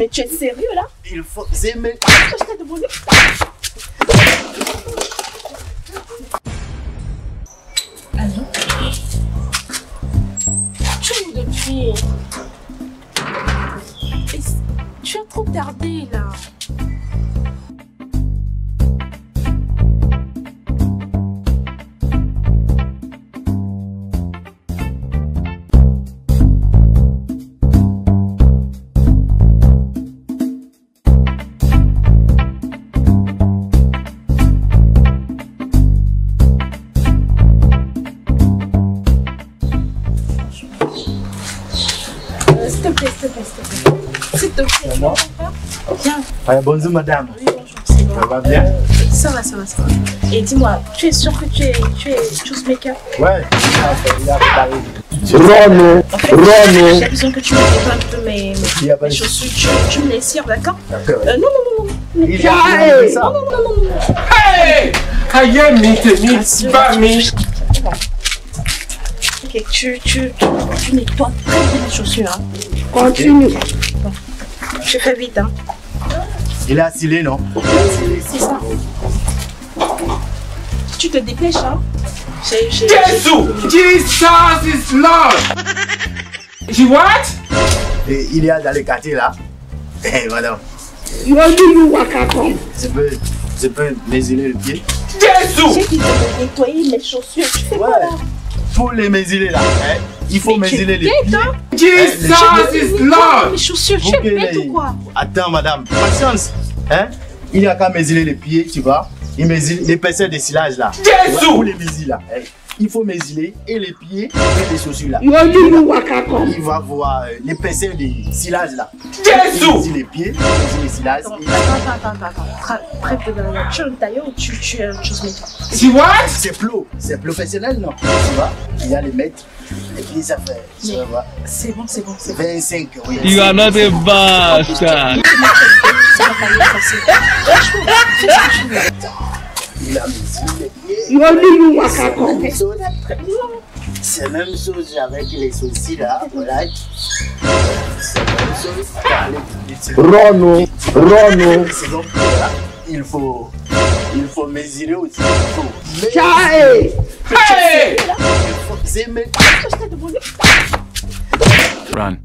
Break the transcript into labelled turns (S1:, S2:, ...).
S1: Mais tu es sérieux là
S2: Il faut aimer.
S1: Qu'est-ce que je t'ai demandé Allô Tu es depuis Tu as trop tardé là. S'il te plaît, s'il te plaît, s'il te plaît. S'il te plaît, Viens.
S2: Ouais, bonjour madame.
S1: Oui, bonjour, c'est bon.
S2: Ça va bien
S1: Ça va, ça va, ça va. Et dis-moi, tu es sûr que tu es, tu es choosemaker
S2: Ouais. Il a préparé.
S3: Rono,
S1: En fait,
S3: Rono.
S1: j'ai besoin que tu me peu mes, mes, mes chaussures. Tu, tu me les cires, d'accord
S2: D'accord.
S1: euh, Non, non, non, non. non.
S2: A.
S1: Non, non, non, non, non.
S4: Hey! Aïe, meet me, pas me.
S1: Ok, tu, tu, tu, tu nettoies très bien les chaussures. Hein.
S3: Continue.
S1: Je fais vite, hein.
S2: Il est assilé, non?
S1: C'est ça. Tu te dépêches, hein. J'ai, j'ai,
S4: Jesus! Jesus is Lord! You what?
S2: Et il est dans le quartier là. Eh, madame,
S3: You only you come.
S2: je peux, je peux mesurer le pied
S4: Jesus!
S1: J'ai dit de nettoyer mes chaussures. Tu fais quoi
S2: Ouais.
S1: là?
S2: Pour les mesurer là, hein, il faut mesurer les pieds.
S1: hein
S4: Jesus is
S1: Nettoie
S4: Lord!
S1: Mes chaussures, tu es bête ou quoi
S2: Attends, madame, patience. Hein? Il n'y a qu'à mesurer les pieds, tu vois. Il mesure l'épaisseur des silages là.
S4: Jesus!
S2: Pour les mesurer là. hein. Il faut mesurer et les pieds et les chaussures là. Il va voir euh, l'épaisseur des silages là. Il les pieds, il les silages.
S1: Attends, attends, attends. Tu es un tailleur ou tu, tu es un choosemaker
S4: You what?
S2: C'est pro, c'est professionnel non? Tu vois, il y a les mètres. Et puis ça fait,
S1: Mais-
S2: va,
S1: C'est bon, c'est bon, c'est bon.
S2: 25, oui.
S5: You are not a bastard.
S1: C'est
S3: waka
S2: la même chose. Avec les sourcils là, voilà. C'est la même chose. avec les-
S3: Rono, Rono.
S2: Il faut, il faut mesurer aussi. Il faut.
S4: Hey!
S1: Demandé
S5: Run.